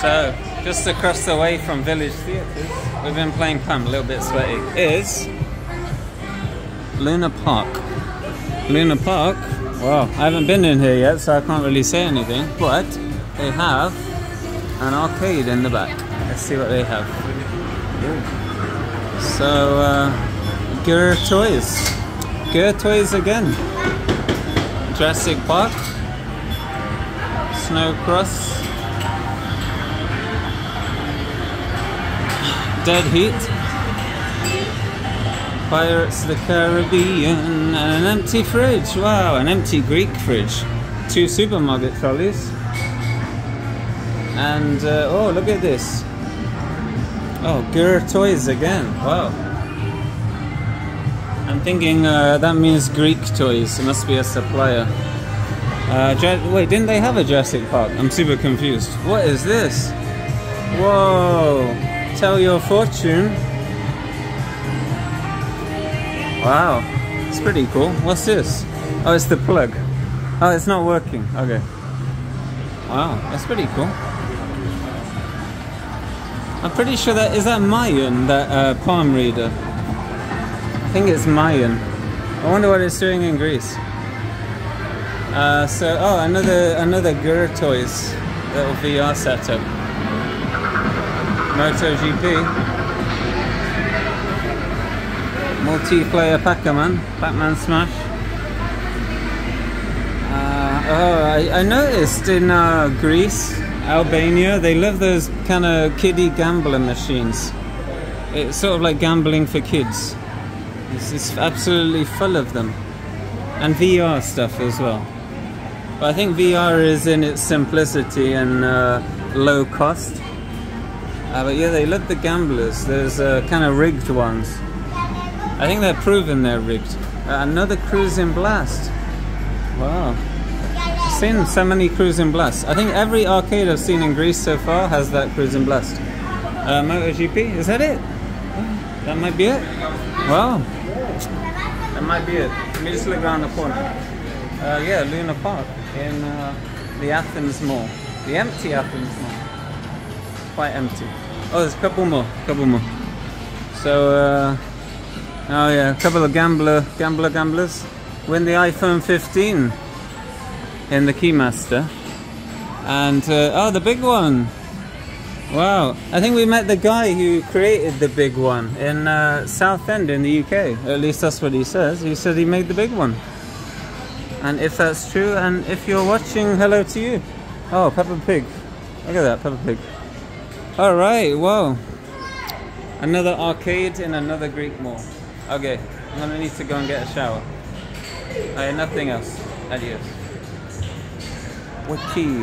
So, just across the way from Village Theatres, we've been playing Pump, a little bit sweaty, is Luna Park. Luna Park, well, I haven't been in here yet, so I can't really say anything, but they have an arcade in the back. Let's see what they have. So, uh, Gear Toys. Gear Toys again. Jurassic Park. Snow Cross. Dead Heat, Pirates of the Caribbean, an empty fridge. Wow, an empty Greek fridge. Two supermarket trolleys. And, uh, oh, look at this. Oh, Gur Toys again. Wow. I'm thinking uh, that means Greek toys. It must be a supplier. Uh, wait, didn't they have a Jurassic Park? I'm super confused. What is this? Whoa tell your fortune. Wow, it's pretty cool. What's this? Oh, it's the plug. Oh, it's not working. Okay. Wow, that's pretty cool. I'm pretty sure that is that Mayan, that uh, palm reader. I think it's Mayan. I wonder what it's doing in Greece. Uh, so, oh, another another Gur Toys little VR setup. MotoGP. Multiplayer Pac-Man, Pac-Man Smash. Uh, oh, I, I, noticed in uh, Greece, Albania, they love those kind of kiddie gambling machines. It's sort of like gambling for kids. It's, it's absolutely full of them. And VR stuff as well. But I think VR is in its simplicity and uh, low cost. Uh, but yeah, they love the gamblers. There's uh, kind of rigged ones. I think they're proven they're rigged. Uh, another Cruis'n Blast. Wow. Seen so many Cruis'n Blasts. I think every arcade I've seen in Greece so far has that Cruis'n Blast. Uh, MotoGP, is that it? That might be it. Wow. That might be it. Let me just look around the corner. Uh, yeah, Luna Park in uh, the Athens Mall. The empty Athens Mall quite empty. Oh, there's a couple more, couple more. So, uh, oh yeah, a couple of gambler, gambler, gamblers win the iPhone 15 in the Keymaster. And, uh, oh, the big one. Wow, I think we met the guy who created the big one in uh, Southend in the UK. At least that's what he says. He said he made the big one. And if that's true, and if you're watching, hello to you. Oh, Peppa Pig. Look at that, Peppa Pig. All right, well, another arcade in another Greek mall. Okay, I'm gonna need to go and get a shower. Alright, nothing else. Adios. What key?